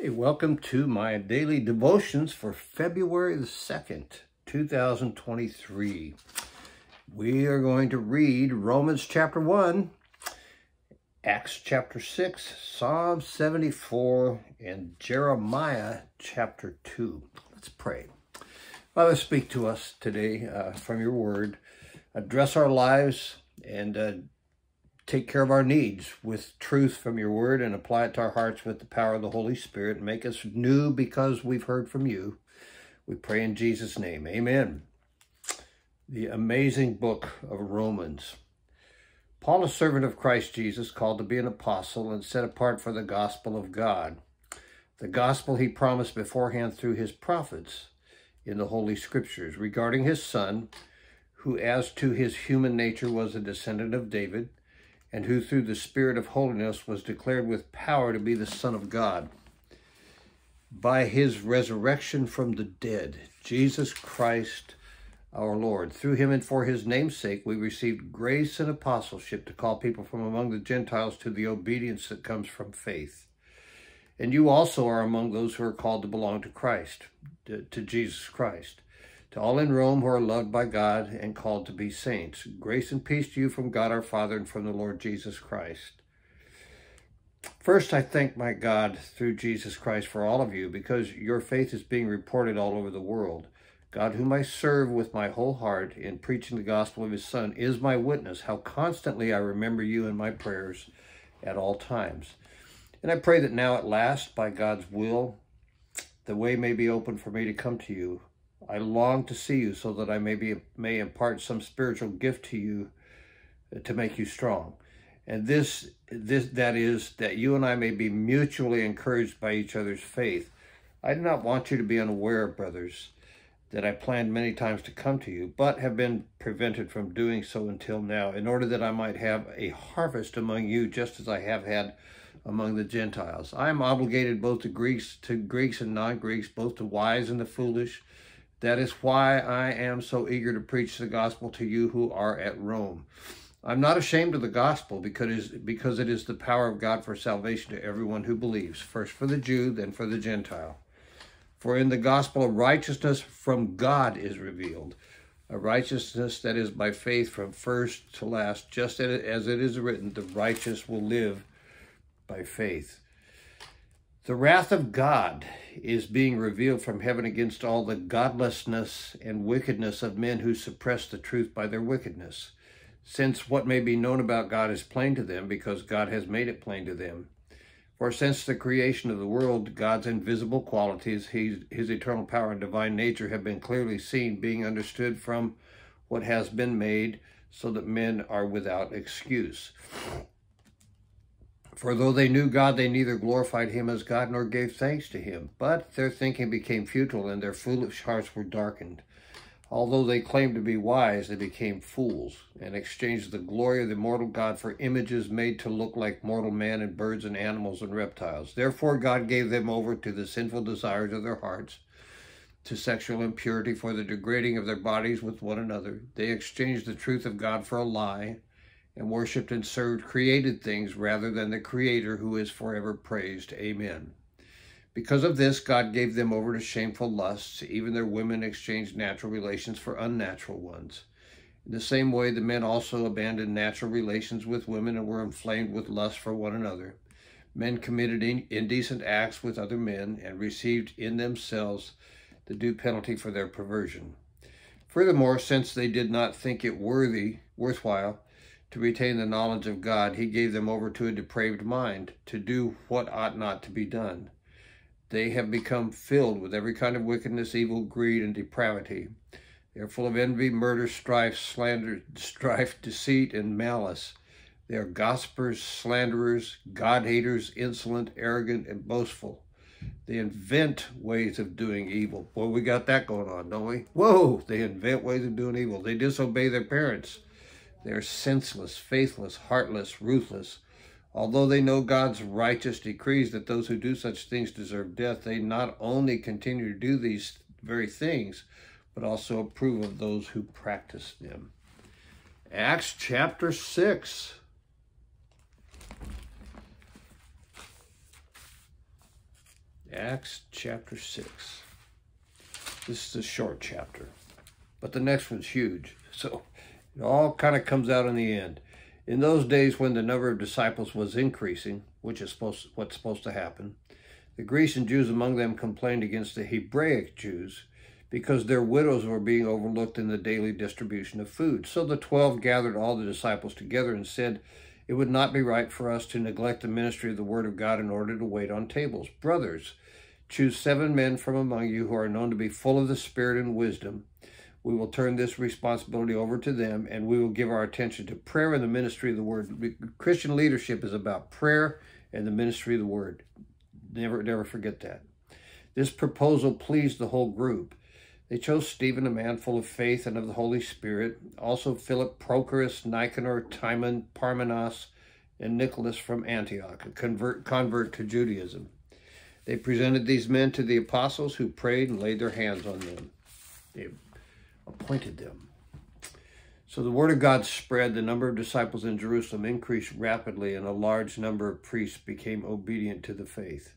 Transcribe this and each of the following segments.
Hey, welcome to my daily devotions for February the 2nd, 2023. We are going to read Romans chapter 1, Acts chapter 6, Psalm 74, and Jeremiah chapter 2. Let's pray. Father, speak to us today uh, from your word. Address our lives and uh, take care of our needs with truth from your word and apply it to our hearts with the power of the Holy Spirit. Make us new because we've heard from you. We pray in Jesus' name. Amen. The amazing book of Romans. Paul, a servant of Christ Jesus, called to be an apostle and set apart for the gospel of God. The gospel he promised beforehand through his prophets in the Holy Scriptures regarding his son, who as to his human nature was a descendant of David, and who through the Spirit of holiness was declared with power to be the Son of God. By his resurrection from the dead, Jesus Christ our Lord. Through him and for his name's sake, we received grace and apostleship to call people from among the Gentiles to the obedience that comes from faith. And you also are among those who are called to belong to Christ, to Jesus Christ. To all in Rome who are loved by God and called to be saints, grace and peace to you from God our Father and from the Lord Jesus Christ. First, I thank my God through Jesus Christ for all of you because your faith is being reported all over the world. God, whom I serve with my whole heart in preaching the gospel of his Son, is my witness how constantly I remember you in my prayers at all times. And I pray that now at last, by God's will, the way may be open for me to come to you I long to see you so that I may, be, may impart some spiritual gift to you uh, to make you strong. And this, this, that is, that you and I may be mutually encouraged by each other's faith. I do not want you to be unaware, brothers, that I planned many times to come to you, but have been prevented from doing so until now, in order that I might have a harvest among you, just as I have had among the Gentiles. I am obligated both to Greeks, to Greeks and non-Greeks, both to wise and the foolish. That is why I am so eager to preach the gospel to you who are at Rome. I'm not ashamed of the gospel because, because it is the power of God for salvation to everyone who believes, first for the Jew, then for the Gentile. For in the gospel righteousness from God is revealed, a righteousness that is by faith from first to last, just as it is written, the righteous will live by faith. The wrath of God is being revealed from heaven against all the godlessness and wickedness of men who suppress the truth by their wickedness, since what may be known about God is plain to them because God has made it plain to them. For since the creation of the world, God's invisible qualities, his, his eternal power and divine nature have been clearly seen, being understood from what has been made, so that men are without excuse. For though they knew God, they neither glorified him as God nor gave thanks to him. But their thinking became futile, and their foolish hearts were darkened. Although they claimed to be wise, they became fools, and exchanged the glory of the immortal God for images made to look like mortal man and birds and animals and reptiles. Therefore God gave them over to the sinful desires of their hearts, to sexual impurity for the degrading of their bodies with one another. They exchanged the truth of God for a lie, and worshiped and served created things rather than the Creator who is forever praised. Amen. Because of this, God gave them over to shameful lusts. Even their women exchanged natural relations for unnatural ones. In the same way, the men also abandoned natural relations with women and were inflamed with lust for one another. Men committed indecent acts with other men and received in themselves the due penalty for their perversion. Furthermore, since they did not think it worthy, worthwhile, to retain the knowledge of God, he gave them over to a depraved mind, to do what ought not to be done. They have become filled with every kind of wickedness, evil, greed, and depravity. They are full of envy, murder, strife, slander, strife, deceit, and malice. They are gossipers, slanderers, God-haters, insolent, arrogant, and boastful. They invent ways of doing evil. Boy, we got that going on, don't we? Whoa, they invent ways of doing evil. They disobey their parents. They are senseless, faithless, heartless, ruthless. Although they know God's righteous decrees that those who do such things deserve death, they not only continue to do these very things, but also approve of those who practice them. Acts chapter 6. Acts chapter 6. This is a short chapter, but the next one's huge. So it all kind of comes out in the end. In those days when the number of disciples was increasing, which is supposed what's supposed to happen, the Grecian Jews among them complained against the Hebraic Jews because their widows were being overlooked in the daily distribution of food. So the twelve gathered all the disciples together and said, It would not be right for us to neglect the ministry of the word of God in order to wait on tables. Brothers, choose seven men from among you who are known to be full of the Spirit and wisdom. We will turn this responsibility over to them and we will give our attention to prayer and the ministry of the word. Christian leadership is about prayer and the ministry of the word. Never, never forget that. This proposal pleased the whole group. They chose Stephen, a man full of faith and of the Holy Spirit, also Philip, Prochorus, Nicanor, Timon, Parmenas, and Nicholas from Antioch, a convert, convert to Judaism. They presented these men to the apostles who prayed and laid their hands on them. They appointed them. So the word of God spread, the number of disciples in Jerusalem increased rapidly, and a large number of priests became obedient to the faith.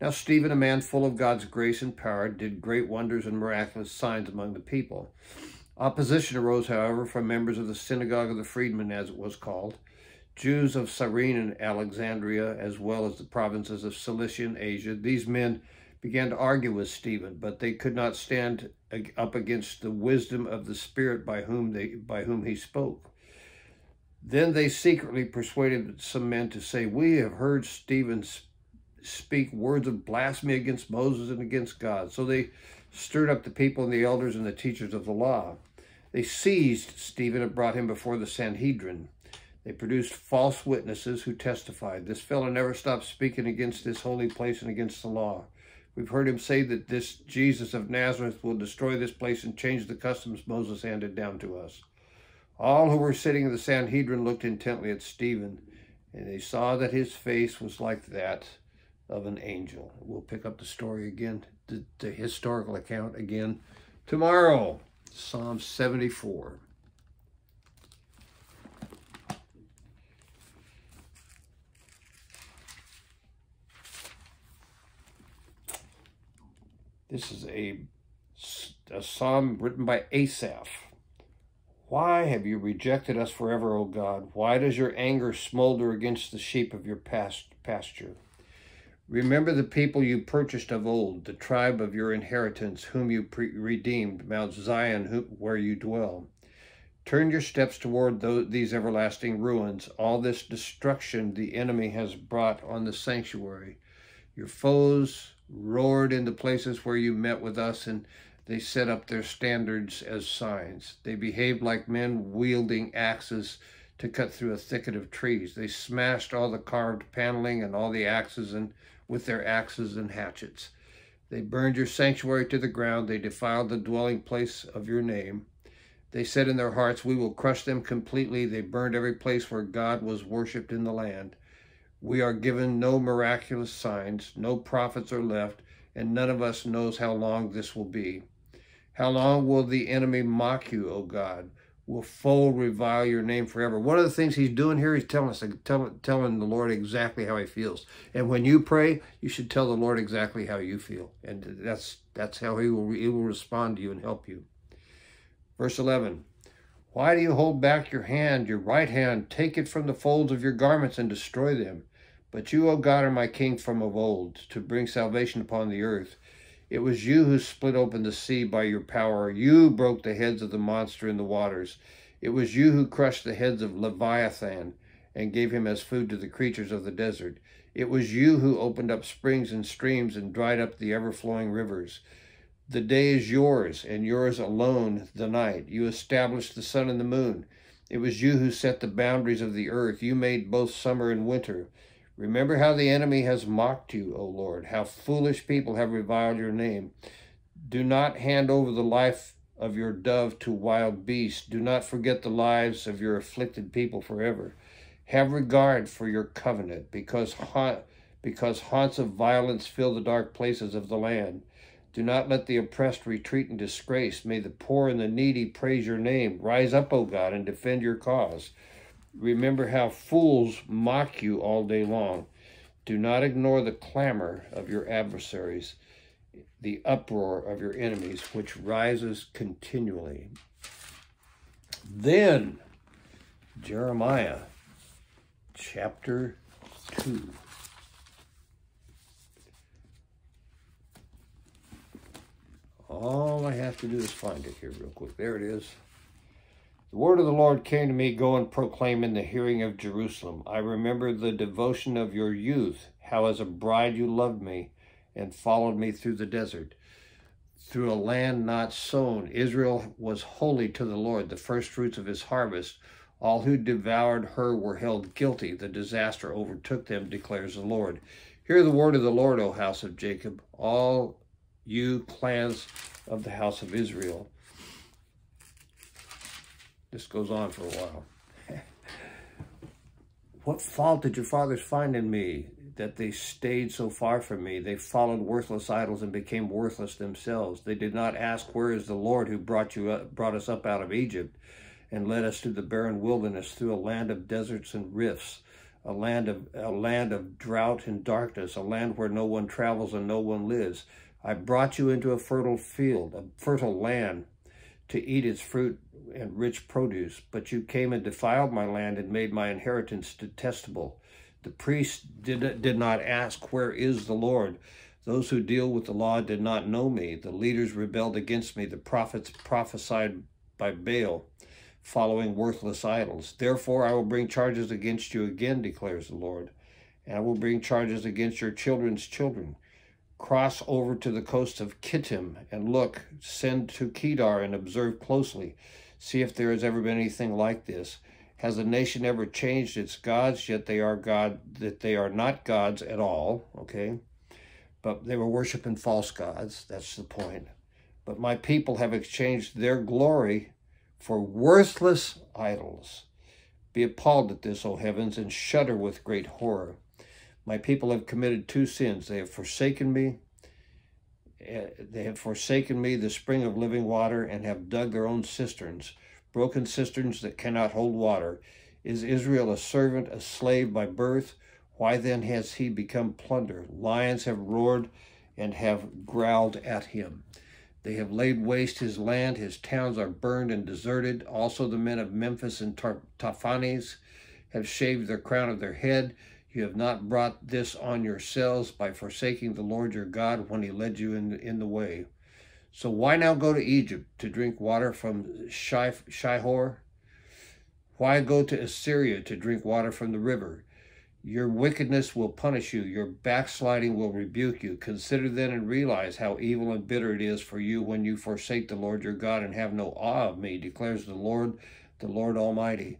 Now Stephen, a man full of God's grace and power, did great wonders and miraculous signs among the people. Opposition arose, however, from members of the synagogue of the freedmen, as it was called, Jews of Cyrene and Alexandria, as well as the provinces of Cilicia and Asia. These men began to argue with Stephen, but they could not stand up against the wisdom of the Spirit by whom they by whom he spoke. Then they secretly persuaded some men to say, "We have heard Stephen speak words of blasphemy against Moses and against God. So they stirred up the people and the elders and the teachers of the law. They seized Stephen and brought him before the Sanhedrin. They produced false witnesses who testified, This fellow never stopped speaking against this holy place and against the law. We've heard him say that this Jesus of Nazareth will destroy this place and change the customs Moses handed down to us. All who were sitting in the Sanhedrin looked intently at Stephen, and they saw that his face was like that of an angel. We'll pick up the story again, the, the historical account again tomorrow. Psalm 74. This is a, a psalm written by Asaph. Why have you rejected us forever, O God? Why does your anger smolder against the sheep of your past pasture? Remember the people you purchased of old, the tribe of your inheritance, whom you redeemed, Mount Zion, who, where you dwell. Turn your steps toward these everlasting ruins, all this destruction the enemy has brought on the sanctuary. Your foes roared in the places where you met with us, and they set up their standards as signs. They behaved like men wielding axes to cut through a thicket of trees. They smashed all the carved paneling and all the axes and with their axes and hatchets. They burned your sanctuary to the ground. They defiled the dwelling place of your name. They said in their hearts, We will crush them completely. They burned every place where God was worshipped in the land. We are given no miraculous signs, no prophets are left, and none of us knows how long this will be. How long will the enemy mock you, O God? will foe revile your name forever. One of the things he's doing here, he's telling us, tell, telling the Lord exactly how he feels. And when you pray, you should tell the Lord exactly how you feel. And that's that's how he will, he will respond to you and help you. Verse 11, Why do you hold back your hand, your right hand? Take it from the folds of your garments and destroy them. But you, O God, are my king from of old, to bring salvation upon the earth. It was you who split open the sea by your power. You broke the heads of the monster in the waters. It was you who crushed the heads of Leviathan and gave him as food to the creatures of the desert. It was you who opened up springs and streams and dried up the ever flowing rivers. The day is yours, and yours alone the night. You established the sun and the moon. It was you who set the boundaries of the earth. You made both summer and winter. Remember how the enemy has mocked you, O Lord, how foolish people have reviled your name. Do not hand over the life of your dove to wild beasts. Do not forget the lives of your afflicted people forever. Have regard for your covenant, because, ha because haunts of violence fill the dark places of the land. Do not let the oppressed retreat in disgrace. May the poor and the needy praise your name. Rise up, O God, and defend your cause. Remember how fools mock you all day long. Do not ignore the clamor of your adversaries, the uproar of your enemies, which rises continually. Then, Jeremiah chapter 2. All I have to do is find it here real quick. There it is. The word of the Lord came to me, Go and proclaim in the hearing of Jerusalem. I remember the devotion of your youth, how as a bride you loved me and followed me through the desert. Through a land not sown, Israel was holy to the Lord, the first fruits of his harvest. All who devoured her were held guilty. The disaster overtook them, declares the Lord. Hear the word of the Lord, O house of Jacob, all you clans of the house of Israel. This goes on for a while. what fault did your fathers find in me that they stayed so far from me? They followed worthless idols and became worthless themselves. They did not ask, where is the Lord who brought you up, brought us up out of Egypt and led us through the barren wilderness through a land of deserts and rifts, a land of a land of drought and darkness, a land where no one travels and no one lives. I brought you into a fertile field, a fertile land, to eat its fruit and rich produce, but you came and defiled my land and made my inheritance detestable. The priests did, did not ask, Where is the Lord? Those who deal with the law did not know me. The leaders rebelled against me. The prophets prophesied by Baal, following worthless idols. Therefore, I will bring charges against you again, declares the Lord, and I will bring charges against your children's children cross over to the coast of Kittim and look, send to Kedar and observe closely, see if there has ever been anything like this. Has a nation ever changed its gods, yet they are God, that they are not gods at all, okay? But they were worshiping false gods, that's the point. But my people have exchanged their glory for worthless idols. Be appalled at this, O heavens, and shudder with great horror. My people have committed two sins. They have forsaken me. Eh, they have forsaken me, the spring of living water, and have dug their own cisterns, broken cisterns that cannot hold water. Is Israel a servant, a slave by birth? Why then has he become plunder? Lions have roared and have growled at him. They have laid waste his land. His towns are burned and deserted. Also the men of Memphis and Tahpanhes have shaved the crown of their head. You have not brought this on yourselves by forsaking the Lord your God when he led you in, in the way. So why now go to Egypt to drink water from Shihor? Why go to Assyria to drink water from the river? Your wickedness will punish you. Your backsliding will rebuke you. Consider then and realize how evil and bitter it is for you when you forsake the Lord your God and have no awe of me, declares the Lord, the Lord Almighty.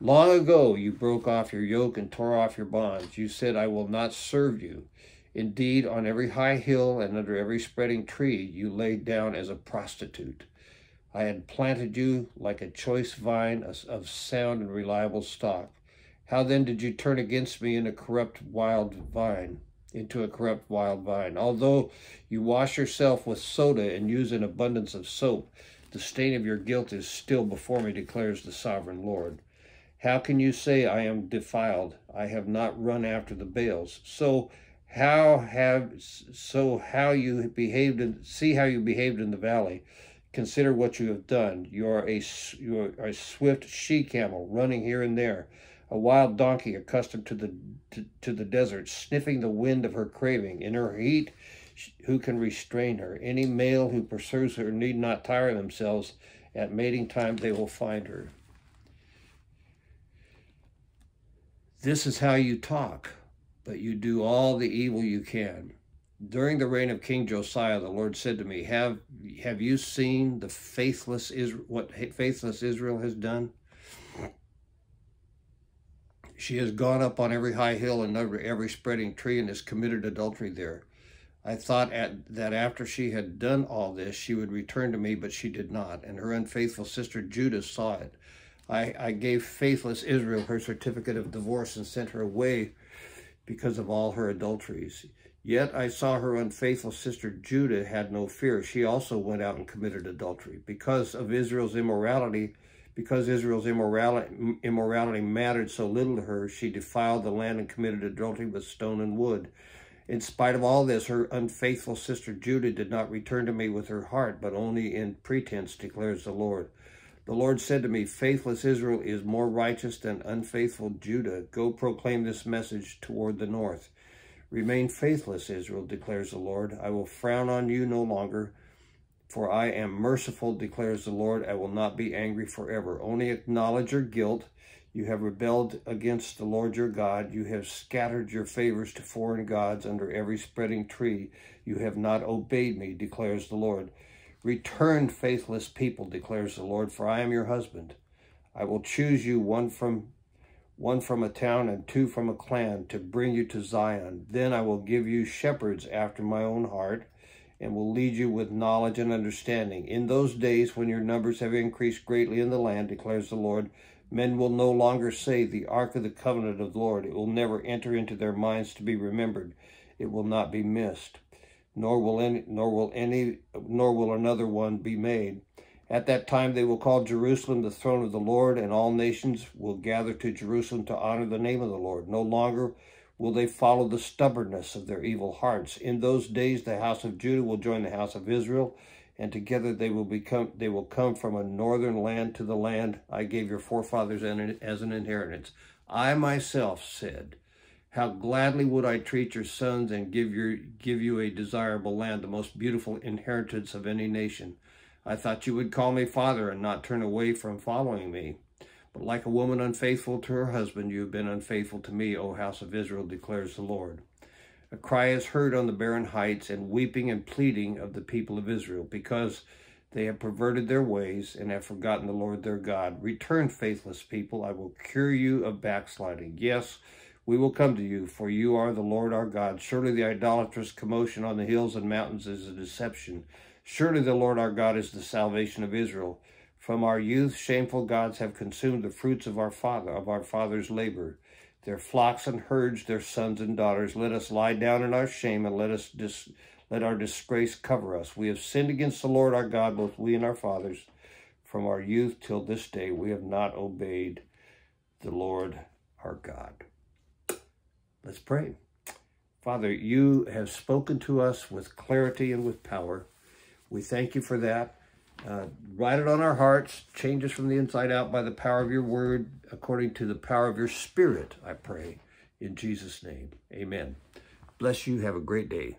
Long ago you broke off your yoke and tore off your bonds. You said, I will not serve you. Indeed, on every high hill and under every spreading tree you laid down as a prostitute. I had planted you like a choice vine of sound and reliable stock. How then did you turn against me in a corrupt wild vine, into a corrupt wild vine? Although you wash yourself with soda and use an abundance of soap, the stain of your guilt is still before me, declares the sovereign Lord. How can you say I am defiled? I have not run after the Baals. So how have so how you behaved in see how you behaved in the valley. Consider what you have done. You are a you are a swift she camel running here and there, a wild donkey accustomed to the to, to the desert, sniffing the wind of her craving. In her heat, who can restrain her? Any male who pursues her need not tire themselves. At mating time, they will find her. This is how you talk, but you do all the evil you can. During the reign of King Josiah, the Lord said to me, "Have have you seen the faithless Israel, what faithless Israel has done? She has gone up on every high hill and under every spreading tree and has committed adultery there. I thought at, that after she had done all this, she would return to me, but she did not, and her unfaithful sister Judah saw it. I, I gave faithless Israel her certificate of divorce and sent her away because of all her adulteries. Yet I saw her unfaithful sister Judah had no fear. She also went out and committed adultery. Because of Israel's immorality, Because Israel's immorality, immorality mattered so little to her, she defiled the land and committed adultery with stone and wood. In spite of all this, her unfaithful sister Judah did not return to me with her heart, but only in pretense, declares the Lord. The Lord said to me, Faithless Israel is more righteous than unfaithful Judah. Go proclaim this message toward the north. Remain faithless, Israel, declares the Lord. I will frown on you no longer. For I am merciful, declares the Lord. I will not be angry forever. Only acknowledge your guilt. You have rebelled against the Lord your God. You have scattered your favors to foreign gods under every spreading tree. You have not obeyed me, declares the Lord. Return, faithless people, declares the Lord, for I am your husband. I will choose you one from one from a town and two from a clan to bring you to Zion. Then I will give you shepherds after my own heart and will lead you with knowledge and understanding. In those days when your numbers have increased greatly in the land, declares the Lord, men will no longer say, the ark of the covenant of the Lord. It will never enter into their minds to be remembered. It will not be missed, nor will any, nor will any, nor will another one be made. At that time they will call Jerusalem the throne of the Lord, and all nations will gather to Jerusalem to honor the name of the Lord. No longer will they follow the stubbornness of their evil hearts. In those days the house of Judah will join the house of Israel, and together they will become they will come from a northern land to the land I gave your forefathers as an inheritance. I myself said, How gladly would I treat your sons and give your give you a desirable land, the most beautiful inheritance of any nation. I thought you would call me father and not turn away from following me. But like a woman unfaithful to her husband, you have been unfaithful to me, O house of Israel, declares the Lord. A cry is heard on the barren heights, and weeping and pleading of the people of Israel, because they have perverted their ways and have forgotten the Lord their God. Return, faithless people, I will cure you of backsliding. Yes, we will come to you, for you are the Lord our God. Surely the idolatrous commotion on the hills and mountains is a deception. Surely the Lord our God is the salvation of Israel. From our youth, shameful gods have consumed the fruits of our father, of our father's labor. Their flocks and herds, their sons and daughters. Let us lie down in our shame and let us dis, let our disgrace cover us. We have sinned against the Lord our God, both we and our fathers. From our youth till this day, we have not obeyed the Lord our God. Let's pray. Father, you have spoken to us with clarity and with power. We thank you for that. Uh, write it on our hearts. Change us from the inside out by the power of your word, according to the power of your spirit, I pray. In Jesus' name, amen. Bless you. Have a great day.